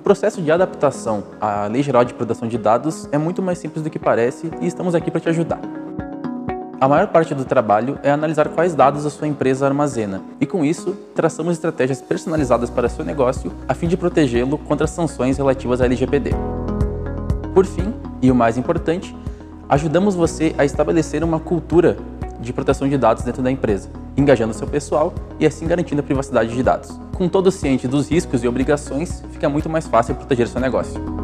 processo de adaptação à Lei Geral de Proteção de Dados é muito mais simples do que parece e estamos aqui para te ajudar. A maior parte do trabalho é analisar quais dados a sua empresa armazena e, com isso, traçamos estratégias personalizadas para seu negócio a fim de protegê-lo contra sanções relativas à LGPD. Por fim, e o mais importante, ajudamos você a estabelecer uma cultura de proteção de dados dentro da empresa, engajando seu pessoal e assim garantindo a privacidade de dados. Com todo ciente dos riscos e obrigações, fica muito mais fácil proteger seu negócio.